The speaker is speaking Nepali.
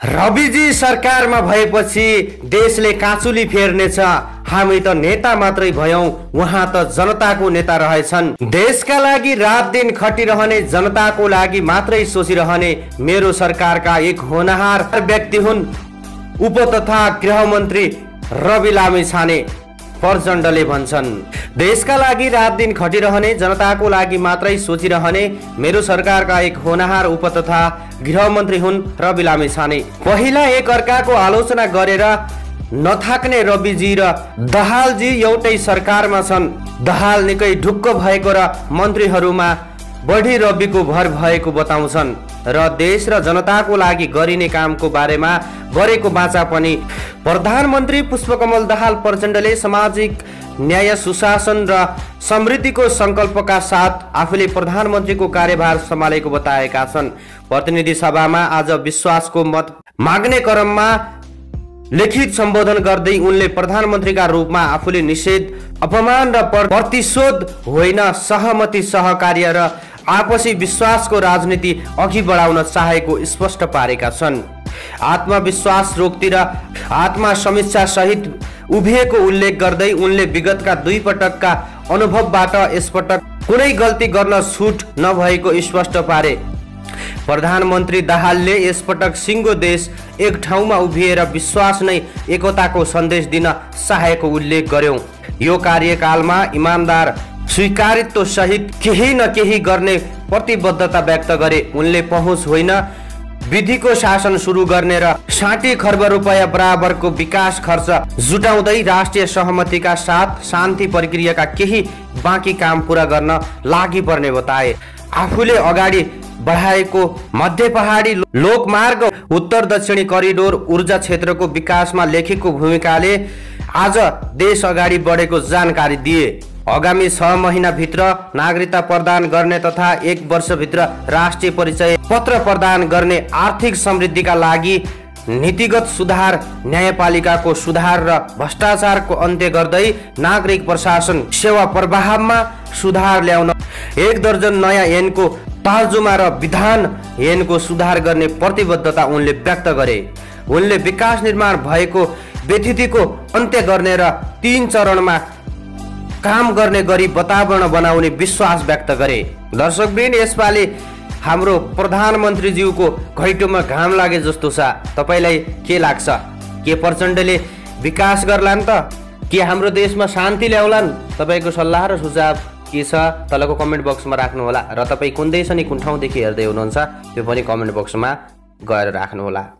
रविजी सरकारमा भएपछि देशले काँचुली फेर्नेछ। हामी त नेता मात्रै भयौँ उहाँ त जनताको नेता रहेछन्। देशका लागि रात दिन खटिरहने जनताको लागि मात्रै सोचिरहने मेरो सरकारका एक होनहार व्यक्ति हुन् उप तथा गृहमन्त्री रवि लामी छाने प्रचण्डले भन्छन्। देशका लागि रात दिन खटिरहने जनताको लागि मात्रै सोचिरहने मेरो सरकारका एक होनहार उप तथा गृहमन्त्री हुन् रवि लामी छाने। पहिला एक अर्काको आलोचना गरेर नथाक्ने रविजी र दहालजी एउटै सरकारमा छन्। दहाल निकै ढुक्क भएको र मन्त्रीहरूमा बढी रविको भर भएको बताउँछन्। र देश र जनताको लागि गरिने कामको बारेमा गरेको बाचा पनि प्रधानमन्त्री पुष्पकमल दाहाल प्रचण्डले सामाजिक न्याय सुशासन र समृद्धिको सङ्कल्पका साथ आफूले प्रधानमन्त्रीको कार्यभार सम्हालेको बताएका छन्। प्रतिनिधि सभामा आज विश्वासको मत माग्ने क्रममा लिखित सम्बोधन गर्दै उनले प्रधानमन्त्रीका रूपमा आफूले निषेध अपमान र प्रतिशोध होइन सहमति सहकार्य र आपसी विश्वासको राजनीति अघि बढाउन चाहेको स्पष्ट पारेका छन्। आत्मविश्वास रोगतिर आत्मा समीक्षा सहित उभिएको उल्लेख गर्दै उनले विगतका दुई पटकका अनुभवबाट यसपटक कुनै गल्ती गर्न छुट नभएको स्पष्ट पारे। प्रधानमन्त्री दाहालले यसपटक सिङ्गो देश एक ठाउँमा उभिएर विश्वास नै एकताको सन्देश दिन चाहेको उल्लेख गर्यौँ। यो कार्यकालमा इमान्दार स्वीकारित्व सहित केही न केही गर्ने प्रतिबद्धता व्यक्त गरे। उनले पहुँच होइन विधिको शासन सुरु गर्ने र साठी खर्ब रुपियाँ बराबरको विकास खर्च जुटाउँदै राष्ट्रिय सहमतिका साथ शान्ति प्रक्रियाका केही बाँकी काम पुरा गर्न लागि पर्ने बताए। आफूले अगाडि बढाएको मध्य पहाडी लोकमार्ग उत्तर दक्षिणी करिडोर ऊर्जा क्षेत्रको विकासमा लेखेको भूमिकाले आज देश अगाडि बढेको जानकारी दिए। आगामी छ महिनाभित्र नागरिकता प्रदान गर्ने तथा एक वर्षभित्र राष्ट्रिय परिचय पत्र प्रदान गर्ने आर्थिक समृद्धिका लागि नीतिगत सुधार न्यायपालिकाको सुधार र भ्रष्टाचारको अन्त्य गर्दै नागरिक प्रशासन सेवा प्रवाहमा सुधार ल्याउन एक दर्जन नयाँ ऐनको पाल्जुमा र विधान ऐनको सुधार गर्ने प्रतिबद्धता उनले व्यक्त गरे। उनले विकास निर्माण भएको व्यतिथिको अन्त्य गर्ने र तीन चरणमा काम गर्ने गरी वातावरण बनाउने विश्वास व्यक्त गरे। दर्शकवृन्द यसपालि हाम्रो प्रधानमन्त्रीज्यूको घैटोमा घाम लागे जस्तो छ। तपाईँलाई के लाग्छ? के प्रचण्डले विकास गर्लान् त? के हाम्रो देशमा शान्ति ल्याउलान्? तपाईँको सल्लाह र सुझाव के छ? तलको कमेन्ट बक्समा राख्नुहोला र तपाईँ कुन देश अनि कुन ठाउँदेखि हेर्दै हुनुहुन्छ त्यो पनि कमेन्ट बक्समा गएर राख्नुहोला।